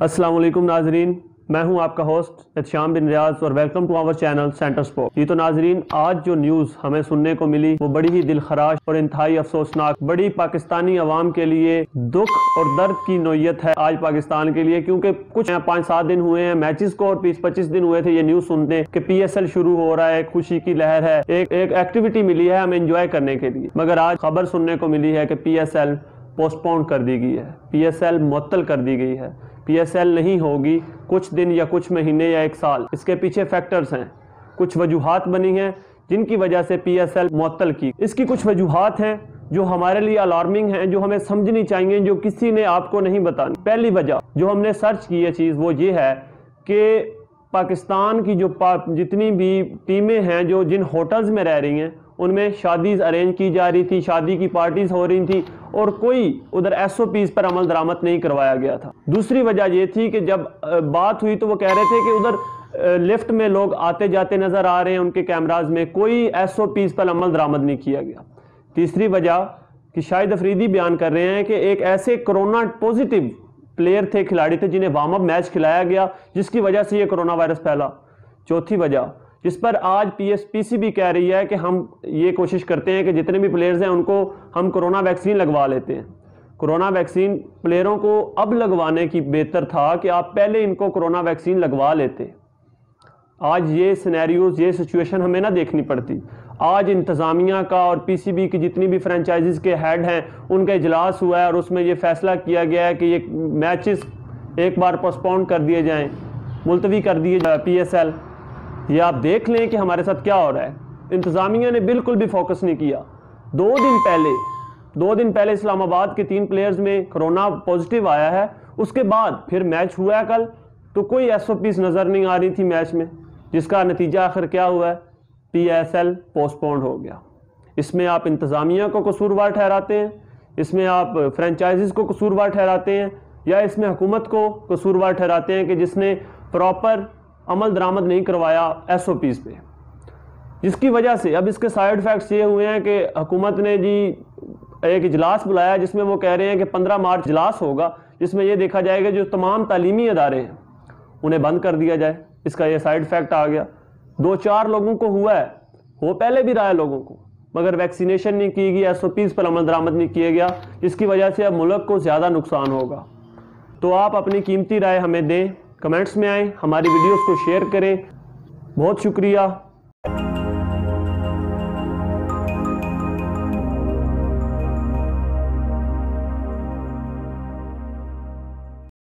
السلام علیکم ناظرین، میں ہوں آپ کا ہوسٹ اتشام بن ریاض اور welcome to our channel center support یہ تو ناظرین، آج جو نیوز ہمیں سننے کو ملی وہ بڑی ہی دل خراش اور انتہائی افسوسناک، بڑی پاکستانی عوام کے لیے دکھ اور درد کی نوعیت ہے آج پاکستان کے لیے، کیونکہ کچھ پانچ سات دن ہوئے ہیں میچز کو اور بیس پچیس دن ہوئے تھے یہ نیوز سنتے کہ پی ایس ایل شروع ہو رہا ہے، خوشی کی لہر ہے، ایک ایک ایکٹیویٹی ملی ہے ہمیں انجوائے کرنے کے لیے۔ مگر آج خبر سننے کو ملی ہے کہ P S L postpone کر دی گئی ہے۔ پی ایس ایل معطل کر دی گئی ہے۔ پی ایس ایل نہیں ہوگی، کچھ دن یا کچھ مہینے یا ایک سال۔ اس کے پیچھے فیکٹرز ہیں۔ کچھ وجوہات بنی ہیں جن کی وجہ سے پی ایس ایل معطل کی۔ اس کی کچھ وجوہات ہیں جو ہمارے لیے الارمنگ ہیں، جو ہمیں سمجھنی چاہیے، جو کسی نے آپ کو نہیں بتانی۔ پہلی وجہ جو ہم نے سرچ کی یہ چیز وہ یہ ہے کہ پاکستان کی جو جتنی بھی ٹیمیں ہیں جو جن ہوٹلز میں رہ رہی ہیں ان میں شادیز ارینج کی جا رہی تھی، شادی کی پارٹیز ہو رہی تھی اور کوئی ادھر ایس او پیز پر عمل درامت نہیں کروایا گیا تھا۔ دوسری وجہ یہ تھی کہ جب بات ہوئی تو وہ کہہ رہے تھے کہ ادھر لفٹ میں لوگ آتے جاتے نظر آ رہے ہیں، ان کے کیمراز میں کوئی ایس او پیز پر عمل درامت نہیں کیا گیا۔ تیسری وجہ کہ شاہد افریدی بیان کر رہے ہیں کہ ایک ایسے کرونا پوزیٹیو پلیئر تھے، کھلاڑی تھے جنہیں وارم اپ میچ کھلایا گیا، جس کی وجہ سے یہ کرونا وائرس پھیلا۔ چوتھی وجہ جس پر آج پی ایس پی سی بھی کہہ رہی ہے کہ ہم یہ کوشش کرتے ہیں کہ جتنے بھی پلیئرز ہیں ان کو ہم کرونا ویکسین لگوا لیتے ہیں۔ کرونا ویکسین پلیئروں کو اب لگوانے کی بہتر تھا کہ آپ پہلے ان کو کرونا ویکسین لگوا لیتے۔ آج یہ سینیریوز یہ سچویشن ہمیں نہ دیکھنی پڑتی۔ آج انتظامیہ کا اور پی سی بی کی جتنی بھی فرنچائزز کے ہیڈ ہیں، ان کا اجلاس ہوا ہے اور اس میں یہ فیصلہ کیا گیا ہے کہ یہ میچز ایک بار پوسپون کر دیے جائیں، ملتوی کر دیے پی ایس ایل یہ آپ دیکھ لیں کہ ہمارے ساتھ کیا ہو رہا ہے۔ انتظامیہ نے بالکل بھی فوکس نہیں کیا۔ دو دن پہلے، دو دن پہلے اسلام آباد کے تین پلیئرز میں کرونا پوزیٹیو آیا ہے۔ اس کے بعد پھر میچ ہوا ہے کل۔ تو کوئی ایس او پیس نظر نہیں آ رہی تھی میچ میں، جس کا نتیجہ آخر کیا ہوا ہے۔ پی ایس ایل پوسٹ ہو گیا۔ اس میں آپ انتظامیہ کو قصوروار ٹھہراتے ہیں۔ اس میں آپ فرینچائزز کو قصوروار ٹھہراتے ہیں۔ یا اس میں حکومت کو قصوروار ٹھہراتے ہیں کہ جس نے پراپر عمل درامد نہیں کروایا ایس او پیز پہ۔ جس کی وجہ سے اب اس کے سائیڈ فیکٹس یہ ہوئے ہیں کہ حکومت نے جی ایک اجلاس بلایا جس میں وہ کہہ رہے ہیں کہ پندرہ مارچ اجلاس ہوگا، جس میں یہ دیکھا جائے گا جو تمام تعلیمی ادارے ہیں، انہیں بند کر دیا جائے۔ اس کا یہ سائیڈ فیکٹ آ گیا۔ دو چار لوگوں کو ہوا ہے۔ وہ پہلے بھی رہا ہے لوگوں کو، مگر ویکسینیشن نہیں کی گئی ایس او پیز پر عمل درامد نہیں کیا گیا، جس کی وجہ سے اب ملک کو زیادہ نقصان ہوگا۔ تو آپ اپنی قیمتی رائے ہمیں دیں۔ کمنٹس میں آئیں ہماری ویڈیوز کو شیئر کریں۔ بہت شکریہ۔